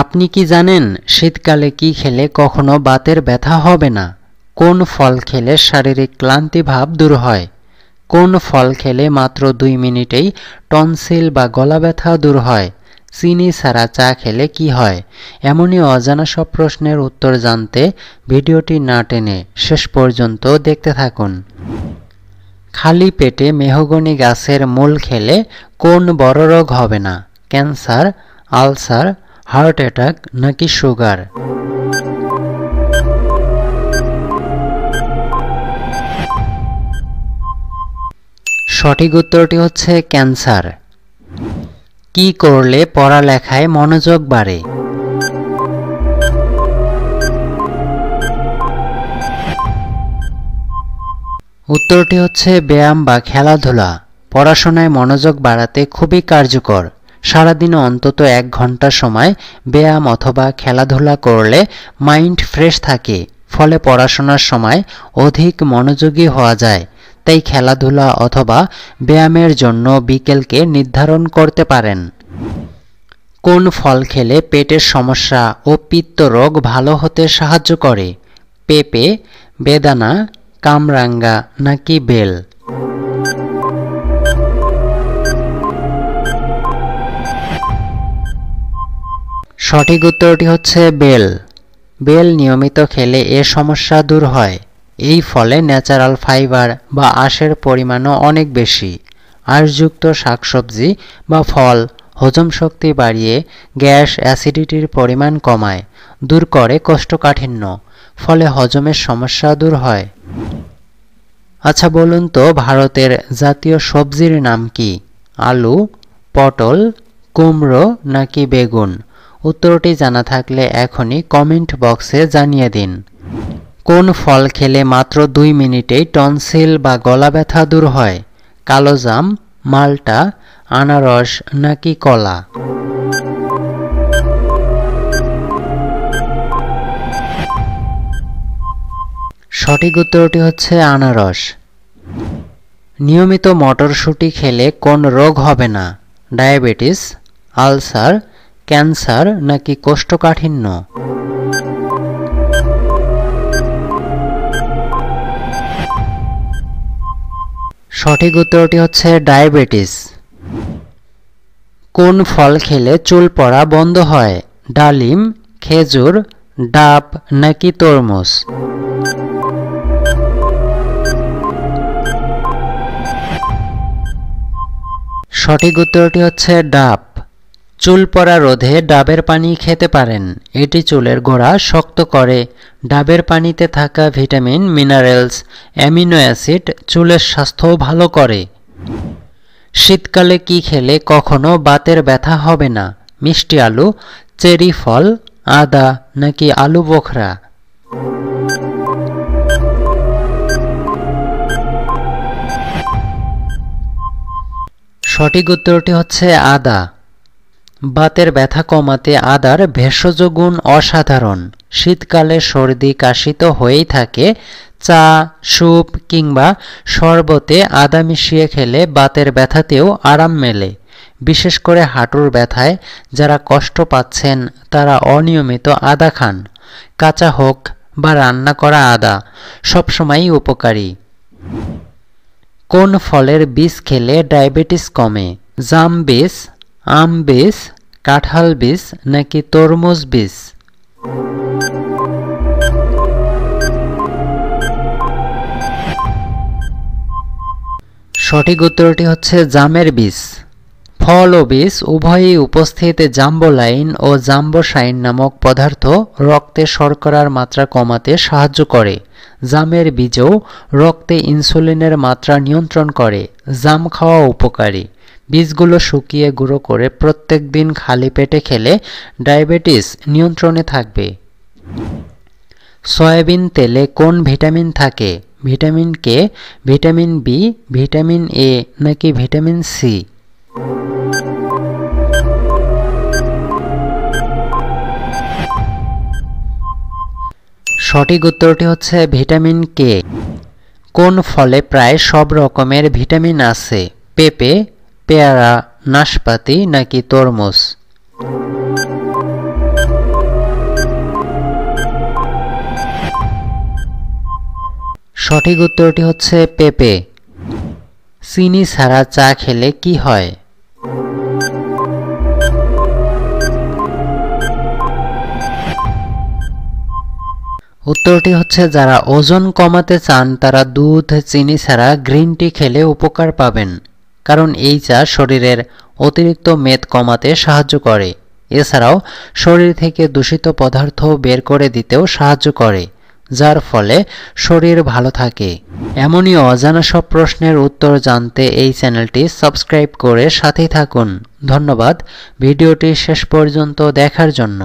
আপনি কি জানেন শীতকালে কি খেলে কখনো বাতের ব্যথা হবে না? কোন ফল খেলে শারীরিক ক্লান্তি ভাব দূর হয়? কোন ফল খেলে মাত্র দুই মিনিটেই টনসিল বা গলা ব্যথা দূর হয়? চিনি ছাড়া চা খেলে কি হয়? এমনই অজানা সব প্রশ্নের উত্তর জানতে ভিডিওটি না টেনে শেষ পর্যন্ত দেখতে থাকুন। খালি পেটে মেহগনি গাছের মূল খেলে কোন বড় রোগ হবে না? ক্যান্সার, আলসার হার্ট অ্যাটাক নাকি সুগার? সঠিক উত্তরটি হচ্ছে ক্যান্সার। কি করলে পড়ালেখায় মনোযোগ বাড়ে? উত্তরটি হচ্ছে ব্যায়াম বা খেলাধুলা। পড়াশোনায় মনোযোগ বাড়াতে খুবই কার্যকর। সারাদিনে অন্তত এক ঘণ্টা সময় ব্যায়াম অথবা খেলাধুলা করলে মাইন্ড ফ্রেশ থাকে, ফলে পড়াশোনার সময় অধিক মনোযোগী হওয়া যায়। তাই খেলাধুলা অথবা ব্যায়ামের জন্য বিকেলকে নির্ধারণ করতে পারেন। কোন ফল খেলে পেটের সমস্যা ও পিত্ত রোগ ভালো হতে সাহায্য করে? পেঁপে, বেদানা, কামরাঙ্গা নাকি বেল? সঠিক উত্তরটি হচ্ছে বেল। বেল নিয়মিত খেলে এ সমস্যা দূর হয়। এই ফলে ন্যাচারাল ফাইবার বা আঁশের পরিমাণও অনেক বেশি। আঁশযুক্ত শাকসবজি বা ফল হজম শক্তি বাড়িয়ে গ্যাস অ্যাসিডিটির পরিমাণ কমায়, দূর করে কোষ্ঠকাঠিন্য, ফলে হজমের সমস্যা দূর হয়। আচ্ছা বলুন তো ভারতের জাতীয় সবজির নাম কি? আলু, পটল, কুমড়ো নাকি বেগুন? উত্তরটি জানা থাকলে এখনই কমেন্ট বক্সে জানিয়ে দিন। কোন ফল খেলে মাত্র দুই মিনিটেই টনসিল বা গলা ব্যথা দূর হয়? কালোজাম মালটা, আনারস নাকি কলা? সঠিক উত্তরটি হচ্ছে আনারস। নিয়মিত মটরশুঁটি খেলে কোন রোগ হবে না? ডায়াবেটিস, আলসার ক্যান্সার নাকি কোষ্ঠকাঠিন্য? সঠিক উত্তরটি হচ্ছে ডায়াবেটিস। কোন ফল খেলে চুল পড়া বন্ধ হয়? ডালিম, খেজুর, ডাব নাকি তরমুজ? সঠিক উত্তরটি হচ্ছে ডাব। চুল পড়া রোধে ডাবের পানি খেতে পারেন। এটি চুলের গোড়া শক্ত করে। ডাবের পানিতে থাকা ভিটামিন, মিনারেলস, অ্যামিনো অ্যাসিড চুলের স্বাস্থ্য ভালো করে। শীতকালে কি খেলে কখনো বাতের ব্যথা হবে না? মিষ্টি আলু, চেরি ফল, আদা নাকি আলু বোখরা? সঠিক উত্তরটি হচ্ছে আদা। বাতের ব্যথা কমাতে আদার ভেষজ গুণ অসাধারণ। শীতকালে সর্দি কাশি তো হয়েই থাকে। চা, স্যুপ কিংবা শরবতে আদা মিশিয়ে খেলে বাতের ব্যথাতেও আরাম মেলে। বিশেষ করে হাঁটুর ব্যথায় যারা কষ্ট পাচ্ছেন, তারা অনিয়মিত আদা খান। কাঁচা হোক বা রান্না করা আদা, সবসময়ই উপকারী। কোন ফলের বীজ খেলে ডায়াবেটিস কমে? জাম বীজ আম বীজ কাঁঠাল বীজ নাকি তরমুজ বীজ সঠিক উত্তরটি হচ্ছে জামের বীজ। ফল ও বীজ উভয়ই উপস্থিত জাম্বোলাইন ও জাম্বোসাইন নামক পদার্থ রক্তে শর্করার মাত্রা কমাতে সাহায্য করে। জামের বীজও রক্তে ইনসুলিনের মাত্রা নিয়ন্ত্রণ করে। জাম খাওয়া উপকারী। বীজগুলো শুকিয়ে গুঁড়ো করে প্রত্যেক দিন খালি পেটে খেলে ডায়াবেটিস নিয়ন্ত্রণে থাকবে। সয়াবিন তেলে কোন ভিটামিন থাকে? Vitamin K vitamin B vitamin A নাকি ভিটামিন সি সঠিক উত্তরটি হচ্ছে ভিটামিন কে কোন ফলে প্রায় সব রকমের ভিটামিন আছে? পেঁপে পেয়ারা, নাশপাতি নাকি তরমুজ? সঠিক উত্তরটি হচ্ছে পেঁপে। চিনি ছাড়া চা খেলে কি হয়? উত্তরটি হচ্ছে, যারা ওজন কমাতে চান, তারা দুধ, চিনি ছাড়া গ্রিন টি খেলে উপকার পাবেন। কারণ এই চা শরীরের অতিরিক্ত মেদ কমাতে সাহায্য করে। এছাড়াও শরীর থেকে দূষিত পদার্থ বের করে দিতেও সাহায্য করে, যার ফলে শরীর ভালো থাকে। এমনই অজানা সব প্রশ্নের উত্তর জানতে এই চ্যানেলটি সাবস্ক্রাইব করে সাথেই থাকুন। ধন্যবাদ, ভিডিওটি শেষ পর্যন্ত দেখার জন্য।